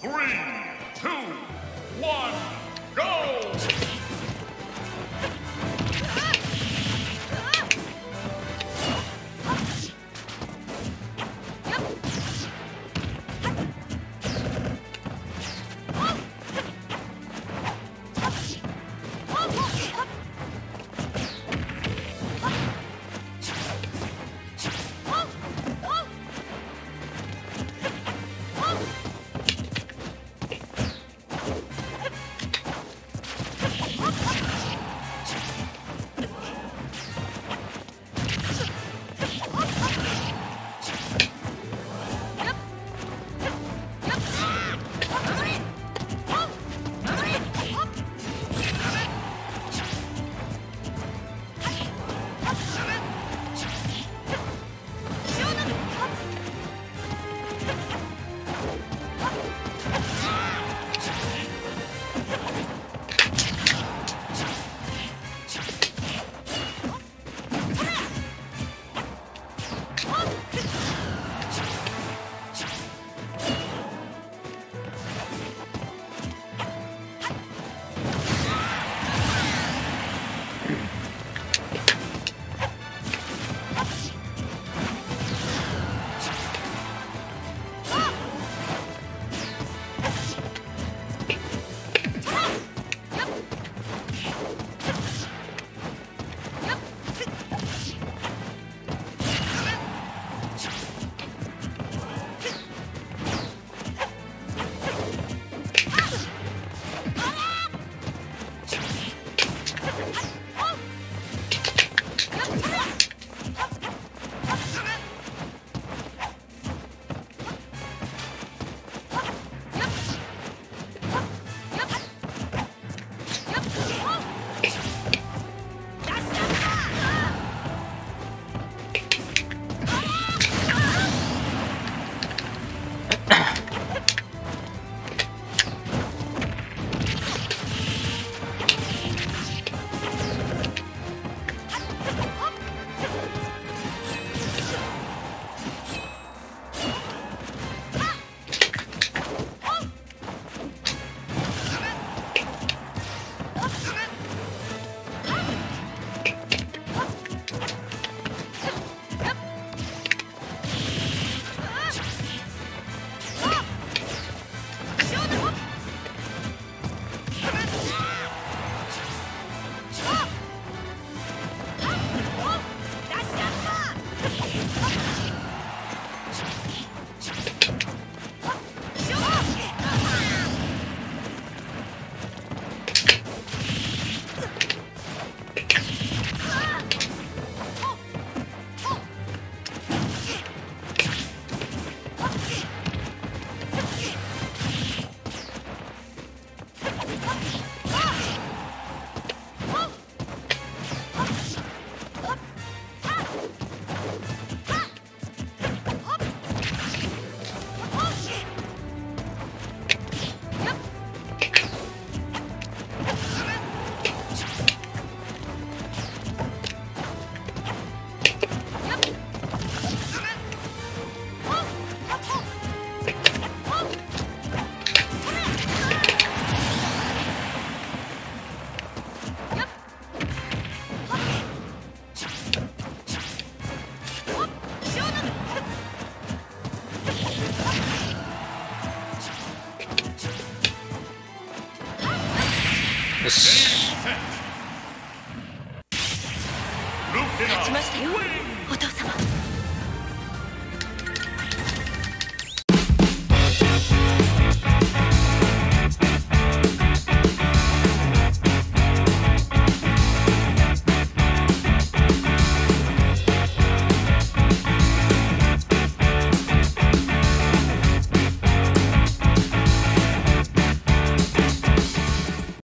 Three, two, one, 勝ちましたよお父様。